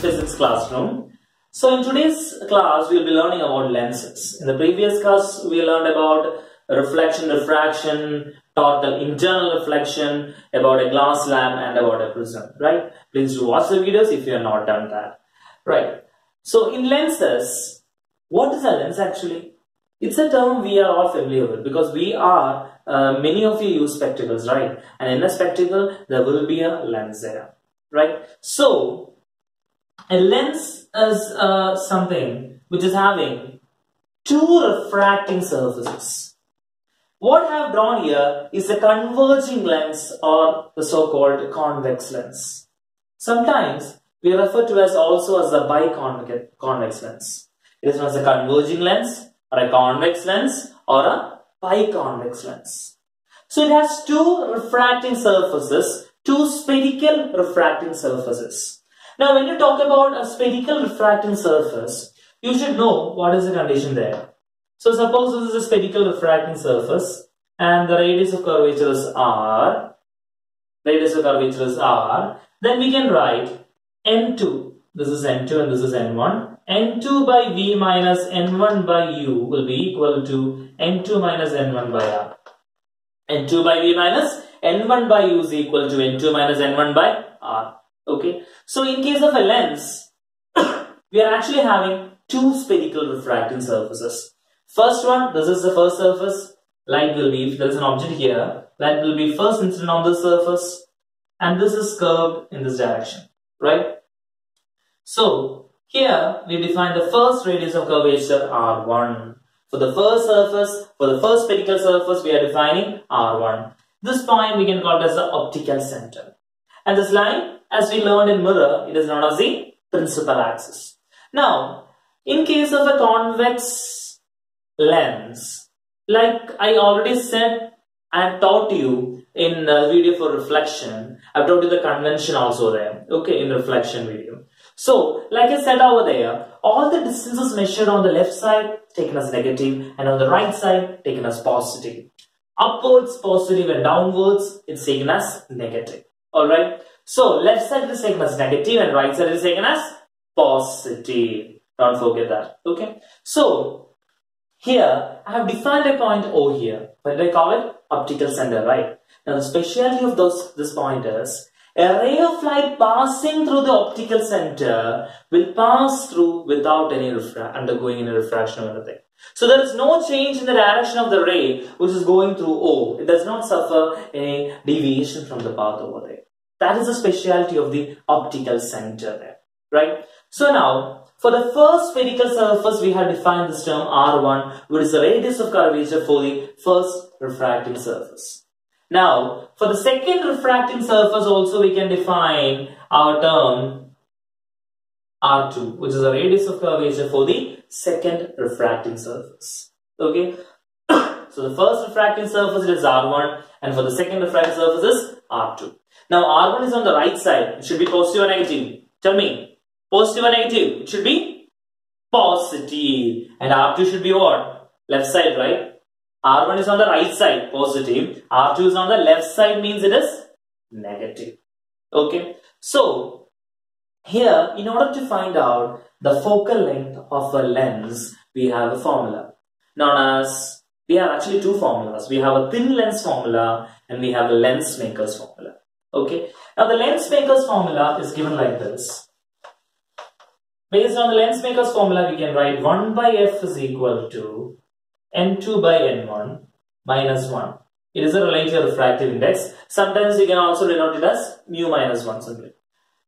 physics classroom. So in today's class, we'll be learning about lenses. In the previous class, we learned about reflection, refraction, total internal reflection, about a glass slab and about a prism, right? Please do watch the videos if you have not done that, right? So in lenses, what is a lens actually? It's a term we are all familiar with because we are, uh, many of you use spectacles, right? And in a spectacle, there will be a lens there, right? So, a lens is uh, something which is having two refracting surfaces. What I have drawn here is a converging lens or the so-called convex lens. Sometimes we refer to as also as the biconvex lens. It is known as a converging lens or a convex lens or a biconvex lens. So it has two refracting surfaces, two spherical refracting surfaces. Now when you talk about a spherical refracting surface, you should know what is the condition there. So suppose this is a spherical refracting surface and the radius of curvature is r, radius of curvature is r, then we can write n2, this is n2 and this is n1, n2 by v minus n1 by u will be equal to n2 minus n1 by r. n2 by v minus n1 by u is equal to n2 minus n1 by r. Okay. So in case of a lens, we are actually having two spherical refracting surfaces. First one, this is the first surface. Light will be, if there is an object here, light will be first incident on this surface and this is curved in this direction, right? So, here we define the first radius of curvature R1. For the first surface, for the first spherical surface, we are defining R1. This point we can call it as the optical center. And this line, as we learned in mirror, it is known as the principal axis. Now, in case of a convex lens, like I already said and taught you in the video for reflection, I've taught you the convention also there, okay, in reflection video. So, like I said over there, all the distances measured on the left side taken as negative and on the right side taken as positive. Upwards positive and downwards it's taken as negative. Alright. So, left side is taken as negative and right side is taken as positive. Don't forget that. Okay. So, here I have defined a point O here. What do I call it? Optical center, right? Now, the speciality of those this point is a ray of light passing through the optical center will pass through without any undergoing any refraction or anything. So there is no change in the direction of the ray which is going through O. It does not suffer any deviation from the path over there. That is the speciality of the optical center there, right? So now, for the first spherical surface, we have defined this term R1, which is the radius of curvature for the first refracting surface. Now, for the second refracting surface also we can define our term R2, which is the radius of curvature for the second refracting surface. Okay. so the first refracting surface is R1 and for the second refracting surface is R2. Now R1 is on the right side. It should be positive or negative. Tell me. Positive or negative? It should be. And R2 should be what? Left side, right? R1 is on the right side, positive. R2 is on the left side means it is negative. Okay. So, here, in order to find out the focal length of a lens, we have a formula known as, we have actually two formulas. We have a thin lens formula and we have a lens maker's formula. Okay. Now, the lens maker's formula is given like this. Based on the lens maker's formula, we can write 1 by f is equal to n2 by n1 minus 1. It is a relative refractive index. Sometimes you can also denote it as mu minus 1 simply.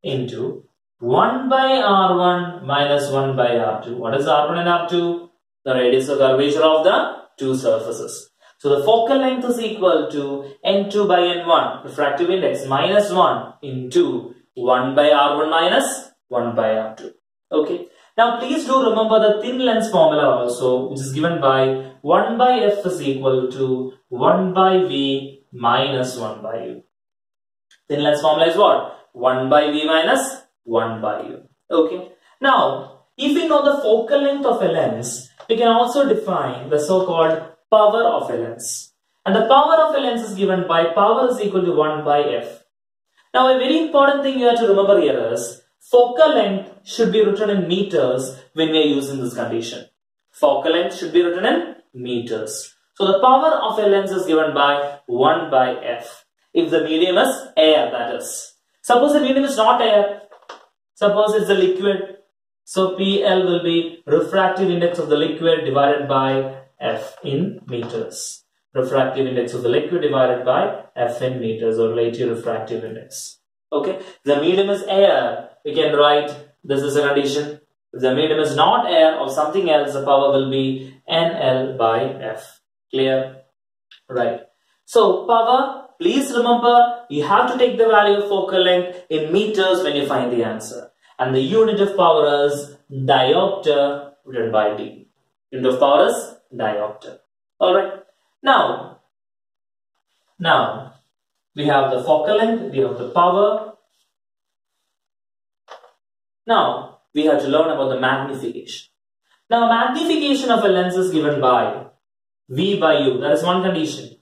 Into 1 by r1 minus 1 by r2. What is r1 and r2? The radius of curvature of the two surfaces. So the focal length is equal to n2 by n1 refractive index minus 1 into 1 by r1 minus 1 by r2. Okay. Now please do remember the thin lens formula also which is given by 1 by f is equal to 1 by v minus 1 by u. Then let's is what? 1 by v minus 1 by u. Okay. Now, if we know the focal length of a lens, we can also define the so-called power of a lens. And the power of a lens is given by power is equal to 1 by f. Now a very important thing you have to remember here is focal length should be written in meters when we are using this condition. Focal length should be written in meters. So the power of a lens is given by 1 by f. If the medium is air that is. Suppose the medium is not air. Suppose it's a liquid. So PL will be refractive index of the liquid divided by F in meters. Refractive index of the liquid divided by F in meters or relative refractive index. Okay, the medium is air. We can write this is a condition. If the medium is not air or something else, the power will be NL by F. Clear? Right. So power, please remember you have to take the value of focal length in meters when you find the answer. And the unit of power is diopter written by D. Unit of power is diopter. Alright. Now, now we have the focal length, we have the power. Now we have to learn about the magnification. Now magnification of a lens is given by V by U. That is one condition.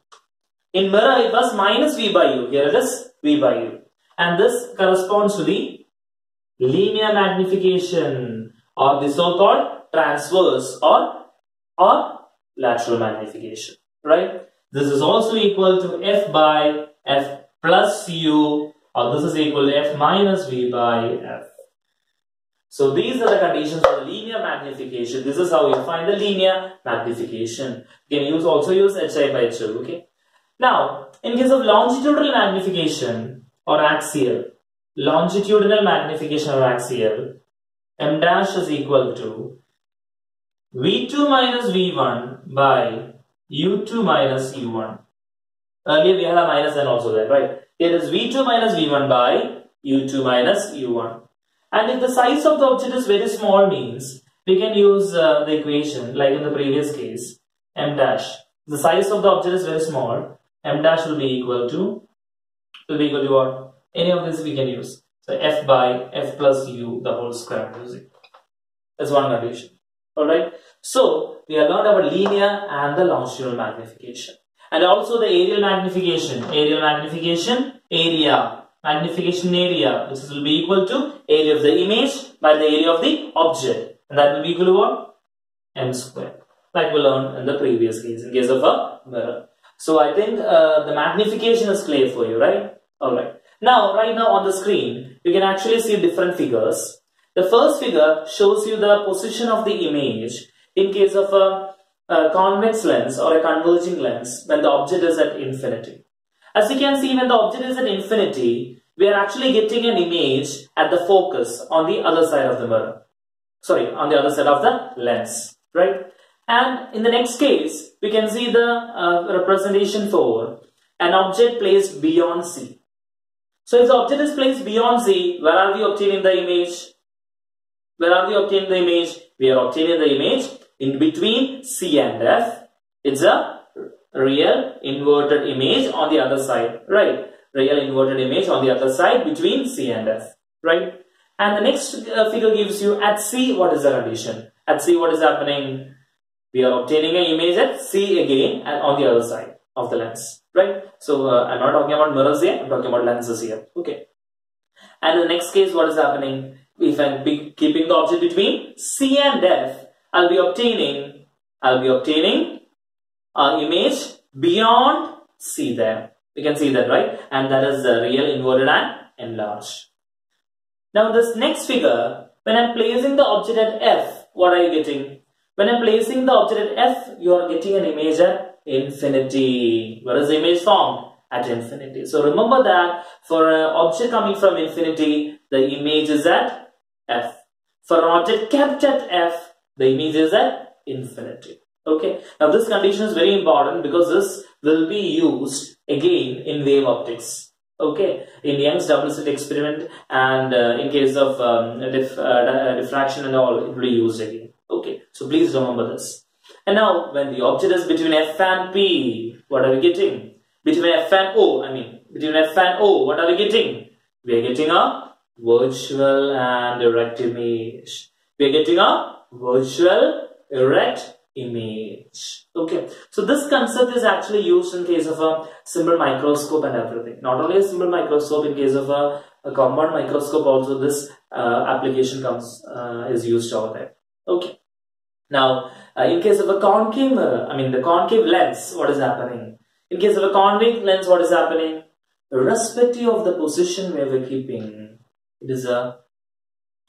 In mirror it was minus V by U. Here it is V by U. And this corresponds to the linear magnification or the so-called transverse or, or lateral magnification, right? This is also equal to f by f plus u or this is equal to f minus v by f. So these are the conditions for linear magnification. This is how you find the linear magnification. You can use also use hi by 2, okay? Now, in case of longitudinal magnification or axial, longitudinal magnification or axial, m dash is equal to v2 minus v1 by u2 minus u1. Earlier we had a minus and also there, right? Here is v2 minus v1 by u2 minus u1. And if the size of the object is very small means, we can use uh, the equation like in the previous case, m dash. The size of the object is very small, m dash will be equal to, will be equal to what? Any of this we can use. So f by f plus u the whole square using. That's one condition. Alright. So we have learned about linear and the longitudinal magnification. And also the aerial magnification. Aerial magnification, area. Magnification area, which will be equal to area of the image by the area of the object. And that will be equal to what? m square. Like we learned in the previous case, in case of a mirror. So I think uh, the magnification is clear for you, right? Alright. Now, right now on the screen, you can actually see different figures. The first figure shows you the position of the image in case of a, a, convex lens or a converging lens when the object is at infinity. As you can see, when the object is at infinity, we are actually getting an image at the focus on the other side of the mirror. Sorry, on the other side of the lens, right? And in the next case, we can see the uh, representation for an object placed beyond C. So if the object is placed beyond C, where are we obtaining the image? Where are we obtaining the image? We are obtaining the image in between C and F. It's a real inverted image on the other side, right? Real inverted image on the other side between C and F, right? And the next uh, figure gives you at C what is the condition? At C what is happening? We are obtaining an image at C again and on the other side of the lens, right? So uh, I'm not talking about mirrors here, I'm talking about lenses here, okay? And the next case, what is happening? If I'm keeping the object between C and F, I'll be obtaining, I'll be obtaining an image beyond C there. You can see that, right? And that is the real inverted and enlarged. Now this next figure, when I'm placing the object at F, what are you getting? When I'm placing the object at F, you are getting an image at infinity. Where is the image formed? At infinity. So remember that for an object coming from infinity, the image is at f. For an object kept at f, the image is at infinity. Okay. Now this condition is very important because this will be used again in wave optics. Okay. In Young's double slit experiment and uh, in case of um, dif uh, diffraction and all, it will be used again. Okay. So please remember this. And now when the object is between F and P, what are we getting? Between F and O, I mean, between F and O, what are we getting? We are getting a virtual and erect image. We are getting a virtual erect image. Okay, so this concept is actually used in case of a simple microscope and everything. Not only a simple microscope, in case of a, a compound microscope also this uh, application comes uh, is used over there. Okay. Now, uh, in case of a concave, uh, I mean the concave lens, what is happening? In case of a convex lens, what is happening? Irrespective of the position where we're keeping, it is a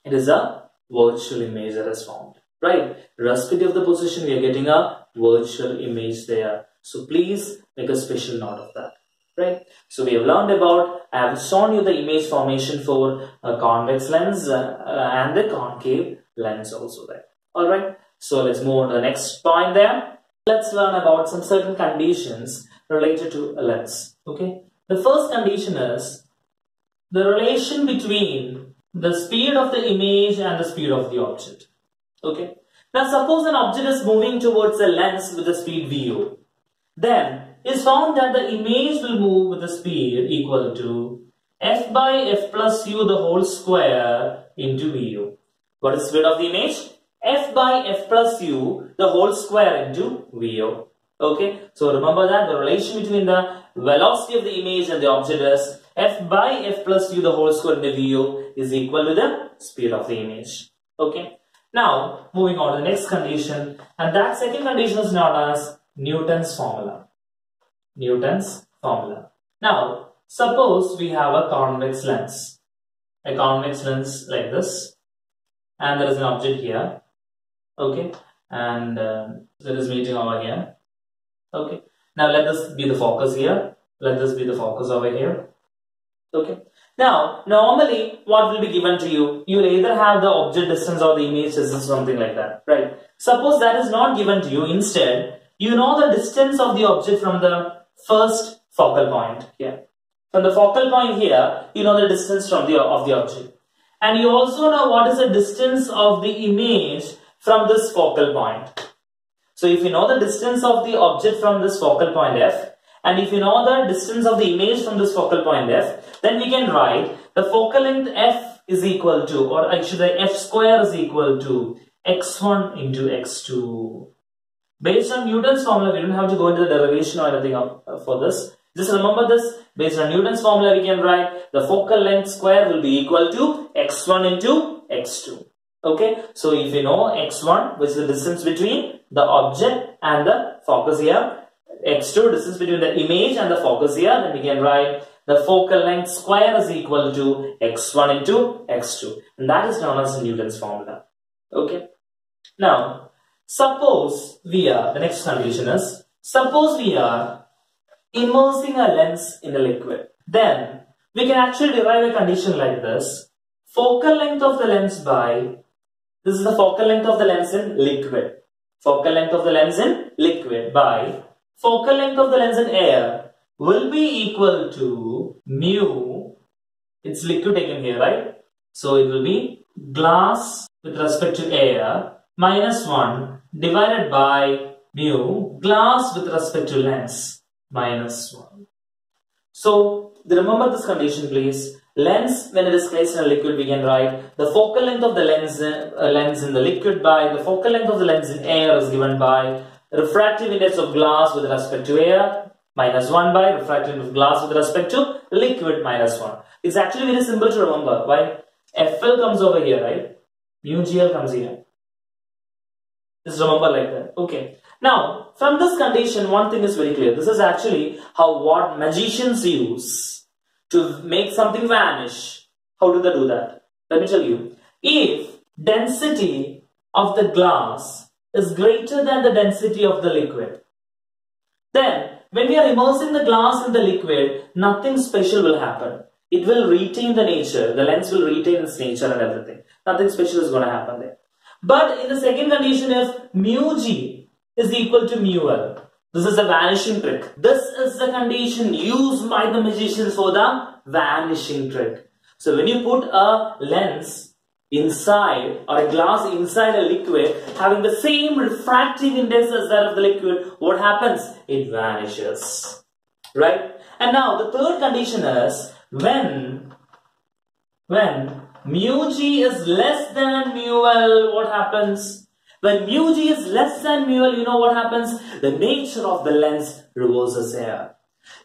it is a virtual image that is formed right? Irrespective of the position we are getting a virtual image there. So please make a special note of that. Right? So we have learned about i have shown you the image formation for a convex lens uh, and the concave lens also there. All right so let's move on to the next point there. Let's learn about some certain conditions related to a lens. Okay? The first condition is the relation between the speed of the image and the speed of the object Okay. Now suppose an object is moving towards a lens with a speed vu. Then is found that the image will move with a speed equal to f by f plus u the whole square into vu. What is the speed of the image? f by f plus u the whole square into vu. Okay, so remember that the relation between the velocity of the image and the object is f by f plus u the whole square into vu is equal to the speed of the image. Okay, now, moving on to the next condition, and that second condition is known as Newton's formula. Newton's formula. Now, suppose we have a convex lens. A convex lens like this, and there is an object here. Okay, and uh, there is meeting over here. Okay, now let this be the focus here. Let this be the focus over here. Okay, now, normally what will be given to you? You will either have the object distance or the image distance, something like that, right? Suppose that is not given to you. Instead, you know the distance of the object from the first focal point here. From the focal point here, you know the distance from the of the object. And you also know what is the distance of the image from this focal point. So if you know the distance of the object from this focal point f, and if you know the distance of the image from this focal point f, then we can write the focal length f is equal to, or say f square is equal to x1 into x2. Based on Newton's formula, we don't have to go into the derivation or anything uh, for this. Just remember this, based on Newton's formula, we can write the focal length square will be equal to x1 into x2. Okay, so if you know x1, which is the distance between the object and the focus here, x2 distance between the image and the focus here. Then we can write the focal length square is equal to x1 into x2 and that is known as Newton's formula. Okay. Now suppose we are the next condition is suppose we are immersing a lens in a liquid. Then we can actually derive a condition like this. Focal length of the lens by this is the focal length of the lens in liquid. Focal length of the lens in liquid by focal length of the lens in air will be equal to mu, it's liquid taken here, right? So it will be glass with respect to air minus 1 divided by mu glass with respect to lens minus 1. So remember this condition please. Lens when it is placed in a liquid we can write the focal length of the lens, uh, lens in the liquid by the focal length of the lens in air is given by refractive index of glass with respect to air minus 1 by refractive index of glass with respect to liquid minus 1. It's actually very simple to remember. Why? FL comes over here, right? Mu GL comes here. Just remember like that. Okay. Now, from this condition, one thing is very clear. This is actually how what magicians use to make something vanish. How do they do that? Let me tell you. If density of the glass is greater than the density of the liquid. Then, when we are immersing the glass in the liquid, nothing special will happen. It will retain the nature. The lens will retain its nature and everything. Nothing special is going to happen there. But in the second condition, if mu g is equal to mu l, this is a vanishing trick. This is the condition used by the magicians for the vanishing trick. So when you put a lens inside or a glass inside a liquid having the same refractive index as that of the liquid, what happens? It vanishes. Right? And now the third condition is when, when mu g is less than mu l, what happens? When mu g is less than mu l, you know what happens? The nature of the lens reverses here.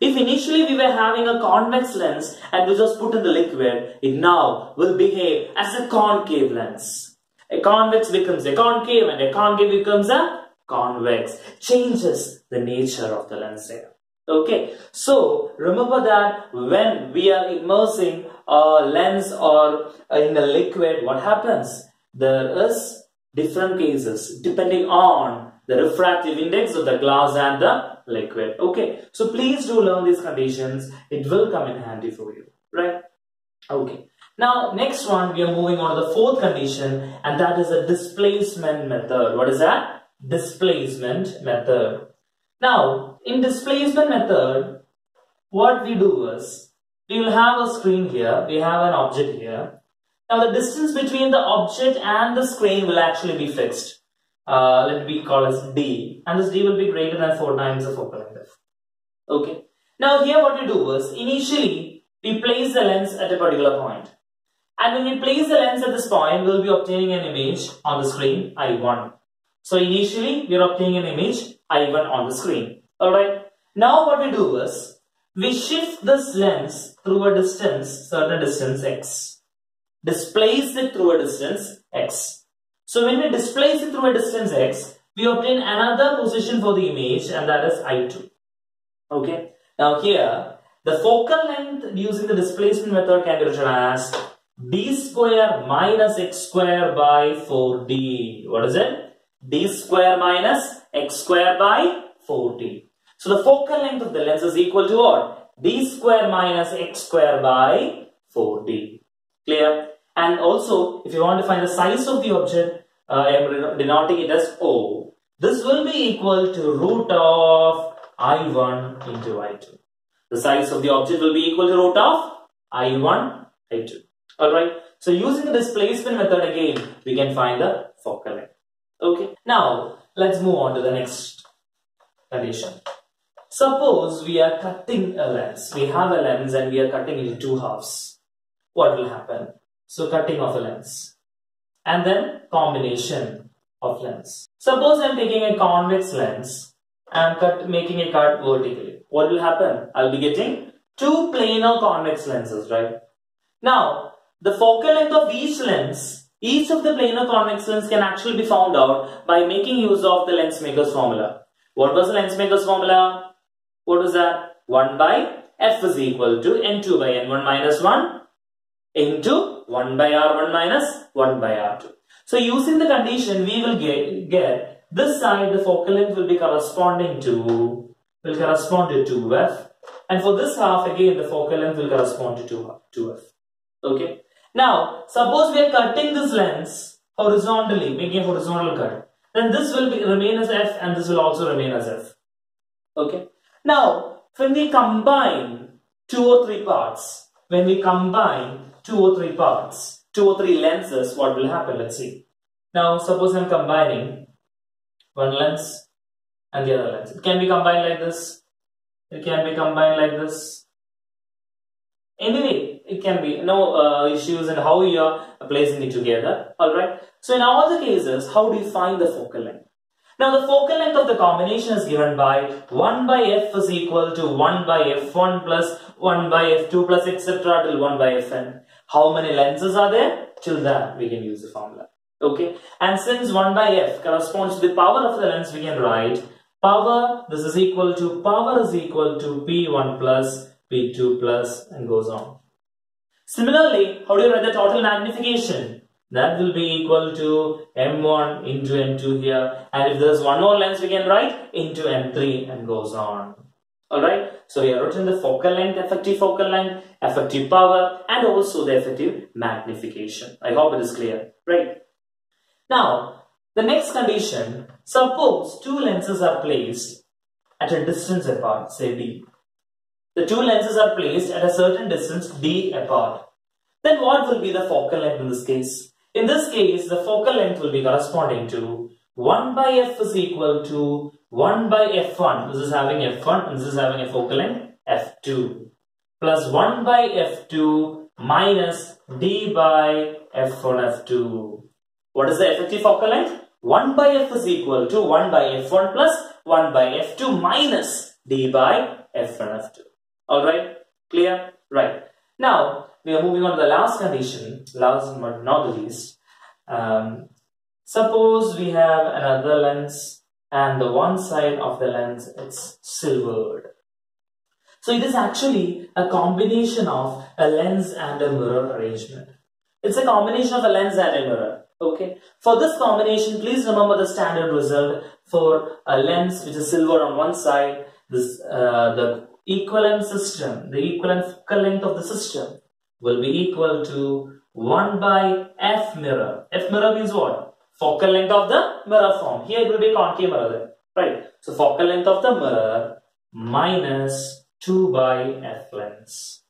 If initially we were having a convex lens and we just put in the liquid, it now will behave as a concave lens. A convex becomes a concave and a concave becomes a convex. Changes the nature of the lens here. Okay, so remember that when we are immersing a lens or in a liquid, what happens? There is different cases depending on the refractive index of the glass and the liquid. Okay, so please do learn these conditions. It will come in handy for you, right? Okay. Now, next one, we are moving on to the fourth condition and that is a displacement method. What is that? Displacement method. Now, in displacement method, what we do is, we will have a screen here, we have an object here. Now, the distance between the object and the screen will actually be fixed. Uh, let me call as d, and this d will be greater than 4 times the focal length. Okay. Now, here what we do is, initially, we place the lens at a particular. And when we place the lens at this point, we'll be obtaining an image on the screen, I1. So initially, we are obtaining an image I1 on the screen. Alright. Now what we do is, we shift this lens through a distance, certain distance x. Displace it through a distance x. So when we displace it through a distance x, we obtain another position for the image and that is I2. Okay. Now here, the focal length using the displacement method can be written as d square minus x square by 4d. What is it? d square minus x square by 4d. So the focal length of the lens is equal to what? d square minus x square by 4d. Clear? And also, if you want to find the size of the object, uh, I am denoting it as O. This will be equal to root of I1 into I2. The size of the object will be equal to root of I1, I2. Alright. So using the displacement method again, we can find the focal length. Okay. Now, let's move on to the next condition. Suppose we are cutting a lens. We have a lens and we are cutting it into two halves. What will happen? So cutting of a lens. And then combination of lens. Suppose I'm taking a convex lens and cut, making a cut vertically. What will happen? I'll be getting two planar convex lenses, right? Now, the focal length of each lens, each of the planar convex lens can actually be found out by making use of the lens maker's formula. What was the lens maker's formula? What was that? 1 by f is equal to n2 by n1 minus 1 into 1 by r1 minus 1 by r2. So using the condition, we will get, get this side, the focal length will be corresponding to, will correspond to 2f. And for this half, again, the focal length will correspond to 2, 2f. Okay. Now, suppose we are cutting this lens horizontally, making a horizontal cut. Then this will be, remain as f and this will also remain as f. Okay. Now, when we combine two or three parts, when we combine two or three parts, two or three lenses, what will happen? Let's see. Now, suppose I'm combining one lens and the other lens. It can be combined like this. It can be combined like this. Anyway, it can be no uh, issues in how you are placing it together. Alright. So in all the cases, how do you find the focal length? Now the focal length of the combination is given by 1 by f is equal to 1 by f1 plus 1 by f2 plus etc till 1 by fn. How many lenses are there? Till that we can use the formula. Okay. And since 1 by f corresponds to the power of the lens, we can write power, this is equal to, power is equal to p1 plus p2 plus and goes on. Similarly, how do you write the total magnification? That will be equal to m1 into m2 here. And if there's one more lens, we can write into m3 and goes on. Alright, so we have written the focal length, effective focal length, effective power, and also the effective magnification. I hope it is clear. Right. Now, the next condition, suppose two lenses are placed at a distance apart, say d. The two lenses are placed at a certain distance d apart. Then what will be the focal length in this case? In this case, the focal length will be corresponding to 1 by f is equal to 1 by f1. This is having f1 and this is having a focal length f2 plus 1 by f2 minus d by f1 f2. What is the effective focal length? 1 by f is equal to 1 by f1 plus 1 by f2 minus d by f1 f2. Alright, clear? Right. Now, we are moving on to the last condition, last but not the least. Um, suppose we have another lens and the one side of the lens is silvered. So it is actually a combination of a lens and a mirror arrangement. It's a combination of a lens and a mirror. Okay. For this combination, please remember the standard result for a lens which is silver on one side, this uh, the equivalent system, the equivalent focal length of the system will be equal to 1 by f mirror. f mirror means what? Focal length of the mirror form. Here it will be concave mirror. Right. So focal length of the mirror minus 2 by f lens.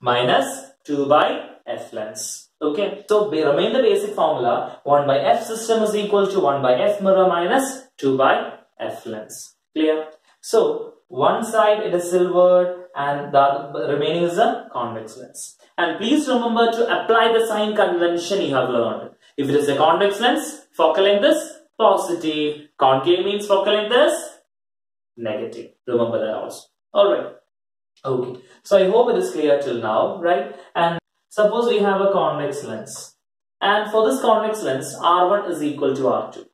Minus 2 by f lens. Okay. So remain the basic formula. 1 by f system is equal to 1 by f mirror minus 2 by f lens. Clear? So one side it is silvered and the remaining is a convex lens. And please remember to apply the sign convention you have learned. If it is a convex lens, focal length is positive. Concave means focal length is negative. Remember that also. Alright. Okay. So I hope it is clear till now, right? And suppose we have a convex lens. And for this convex lens, R1 is equal to R2.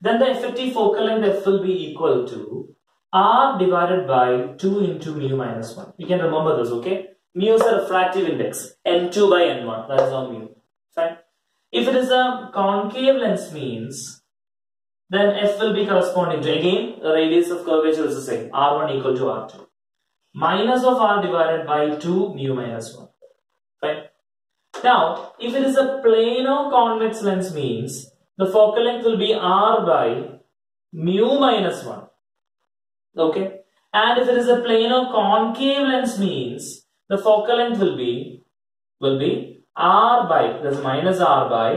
Then the effective focal length F will be equal to r divided by 2 into mu minus 1. You can remember this, okay? Mu is a refractive index, n2 by n1, that is our mu. Fine. If it is a concave lens means, then f will be corresponding to, again, the radius of curvature is the same, r1 equal to r2. Minus of r divided by 2 mu minus 1. Fine. Now, if it is a plano convex lens means, the focal length will be r by mu minus 1 okay and if it is a plano concave lens means the focal length will be will be r by this minus r by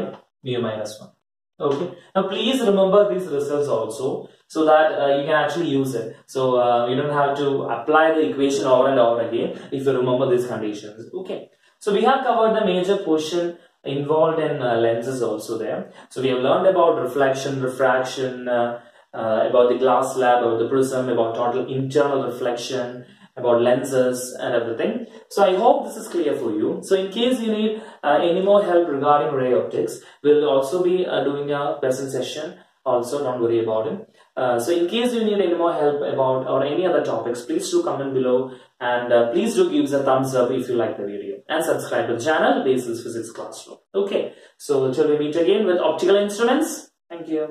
mu minus 1 okay. Now please remember these results also so that uh, you can actually use it. So uh, you don't have to apply the equation over and over again if you remember these conditions. Okay. So we have covered the major portion involved in uh, lenses also there. So we have learned about reflection refraction uh, uh, about the glass slab, about the prism, about total internal reflection, about lenses and everything. So I hope this is clear for you. So in case you need uh, any more help regarding ray optics, we'll also be uh, doing a present session. Also, don't worry about it. Uh, so in case you need any more help about or any other topics, please do comment below and uh, please do give us a thumbs up if you like the video and subscribe to the channel Basil's Physics Classroom. Okay, so until we meet again with optical instruments, thank you.